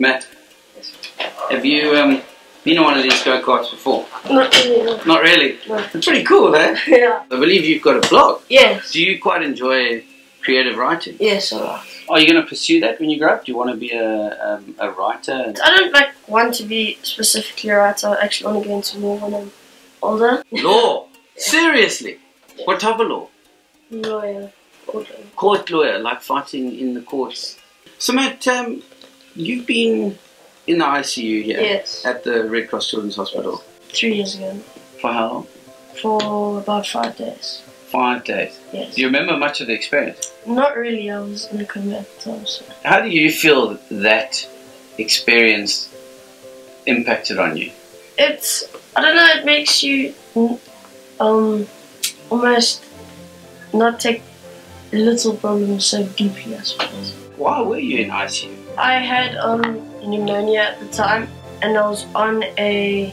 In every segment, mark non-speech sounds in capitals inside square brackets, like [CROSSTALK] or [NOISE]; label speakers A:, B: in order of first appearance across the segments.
A: Matt, have you um, been on one of these go karts before?
B: Not really.
A: Not really.
B: No.
A: It's pretty cool, eh? [LAUGHS]
B: Yeah.
A: I believe you've got a blog.
B: Yes.
A: Do you quite enjoy creative writing?
B: Yes, I alright.
A: Are you going to pursue that when you grow up? Do you want to be a, um, a writer?
B: I don't like want to be specifically a writer. I actually want to go into law when I'm older.
A: Law? [LAUGHS] Seriously? What type of law?
B: Lawyer. Older.
A: Court lawyer, like fighting in the courts. So, Matt, um, you've been in the ICU here
B: Yes.
A: at the Red Cross Children's Hospital
B: Three years ago.
A: for how long?
B: For about five days.
A: Five days.
B: Yes.
A: Do you remember much of the experience?
B: Not really. I was in a coma at the time. So.
A: How do you feel that experience impacted on you?
B: It's I don't know. It makes you mm, um almost not take little problems so deeply. I suppose.
A: Why were you in ICU?
B: I had um pneumonia at the time, and I was on a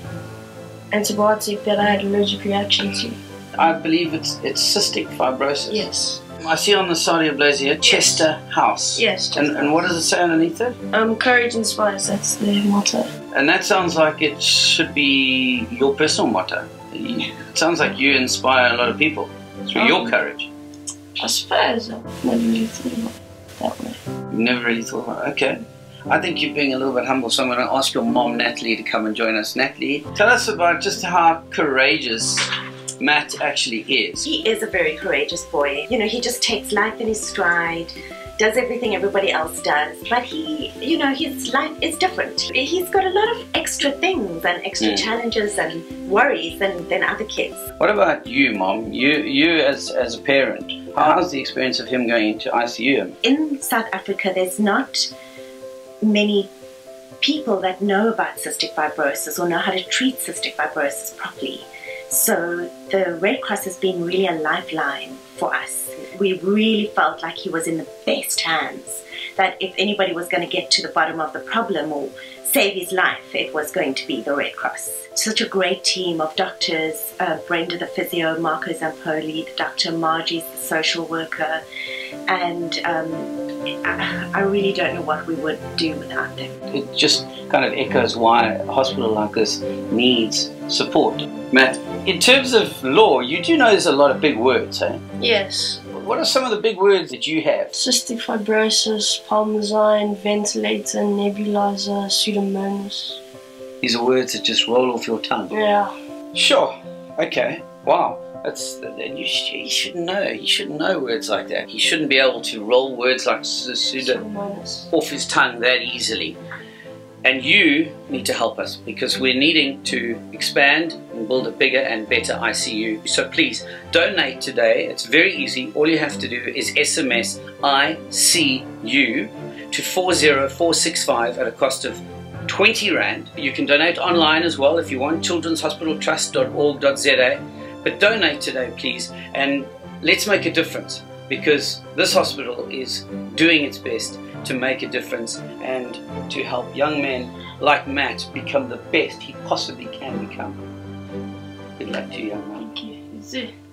B: antibiotic that I had allergic reaction to.
A: I believe it's it's cystic fibrosis.
B: Yes.
A: I see on the side of your blazer here, Chester House.
B: Yes.
A: And, and what does it say underneath it?
B: um, courage inspires. That's the motto.
A: And that sounds like it should be your personal motto. [LAUGHS] It sounds like you inspire a lot of people through your
B: Um,
A: courage.
B: I suppose I've never really thought about it that way.
A: You've never really thought about it? Okay. I think you're being a little bit humble, so I'm going to ask your mom, Natalie, to come and join us. Natalie, tell us about just how courageous Matt actually is.
C: He is a very courageous boy. You know, he just takes life in his stride, does everything everybody else does. But he, you know, his life is different. He's got a lot of extra things and extra
A: Mm.
C: challenges and worries than, than other kids.
A: What about you, mom? You, you as as a parent, how's the experience of him going into ICU?
C: In South Africa, there's not many people that know about cystic fibrosis or know how to treat cystic fibrosis properly. So the Red Cross has been really a lifeline for us. We really felt like he was in the best hands. That if anybody was going to get to the bottom of the problem or save his life, it was going to be the Red Cross. Such a great team of doctors uh, Brenda, the physio, Marco Zampoli, the doctor, Margie's the social worker, and um, I, I really don't know what we would do without them.
A: It just kind of echoes why a hospital like this needs support. Matt, in terms of law, you do know there's a lot of big words, eh?
B: Yes.
A: What are some of the big words that you have?
B: Cystic fibrosis, Pulmozyme, ventilator, nebulizer, pseudomonas.
A: These are words that just roll off your tongue.
B: Yeah.
A: Sure. Okay. Wow. That's you, sh- you should know. You should know words like that. He shouldn't be able to roll words like
B: Pseudomonas.
A: off his tongue that easily. And you need to help us because we're needing to expand and build a bigger and better ICU. So please donate today. It's very easy. All you have to do is SMS ICU to 40465 at a cost of 20 Rand. You can donate online as well if you want, children'shospitaltrust.org.za. But donate today, please, and let's make a difference because this hospital is doing its best to make a difference and to help young men like Matt become the best he possibly can become. Good luck to you, young man.
B: Thank you.